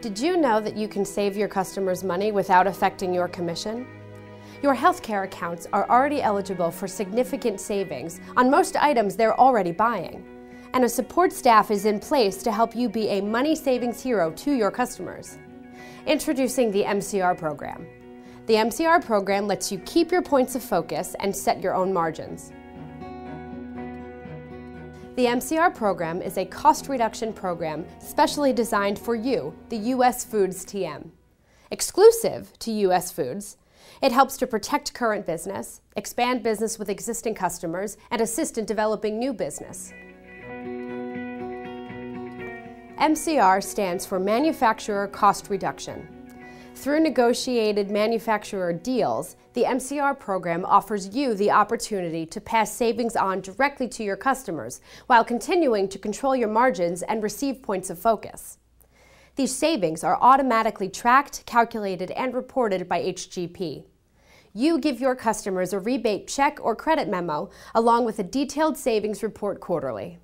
Did you know that you can save your customers money without affecting your commission? Your healthcare accounts are already eligible for significant savings on most items they're already buying. And a support staff is in place to help you be a money savings hero to your customers. Introducing the MCR program. The MCR program lets you keep your points of focus and set your own margins. The MCR program is a cost reduction program specially designed for you, the U.S. Foods TM. Exclusive to U.S. Foods, it helps to protect current business, expand business with existing customers, and assist in developing new business. MCR stands for Manufacturer Cost Reduction. Through negotiated manufacturer deals, the MCR program offers you the opportunity to pass savings on directly to your customers while continuing to control your margins and receive points of focus. These savings are automatically tracked, calculated, and reported by HGP. You give your customers a rebate check or credit memo along with a detailed savings report quarterly.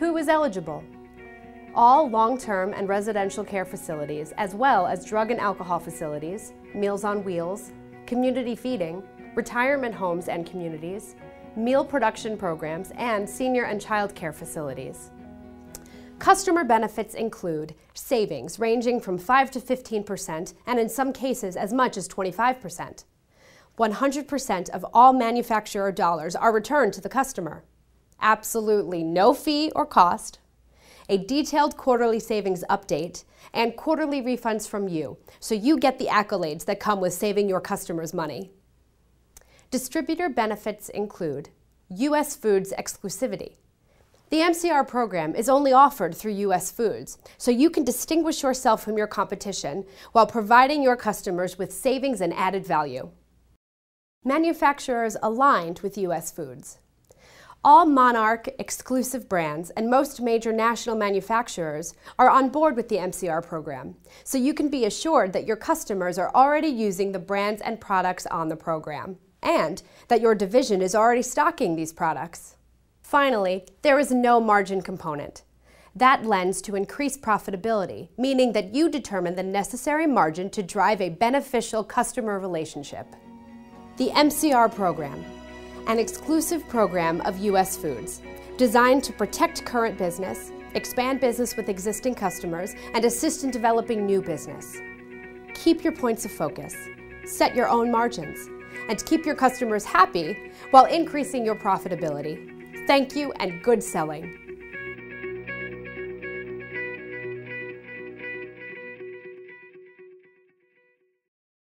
Who is eligible? All long-term and residential care facilities, as well as drug and alcohol facilities, Meals on Wheels, community feeding, retirement homes and communities, meal production programs, and senior and child care facilities. Customer benefits include savings ranging from 5 to 15% and in some cases as much as 25%. 100% of all manufacturer dollars are returned to the customer. Absolutely no fee or cost, a detailed quarterly savings update, and quarterly refunds from you, so you get the accolades that come with saving your customers money. Distributor benefits include U.S. Foods exclusivity. The MCR program is only offered through U.S. Foods, so you can distinguish yourself from your competition while providing your customers with savings and added value. Manufacturers aligned with U.S. Foods. All Monarch exclusive brands and most major national manufacturers are on board with the MCR program, so you can be assured that your customers are already using the brands and products on the program, and that your division is already stocking these products. Finally, there is no margin component. That lends to increased profitability, meaning that you determine the necessary margin to drive a beneficial customer relationship. The MCR program an exclusive program of U.S. Foods designed to protect current business, expand business with existing customers, and assist in developing new business. Keep your points of focus, set your own margins, and keep your customers happy while increasing your profitability. Thank you and good selling.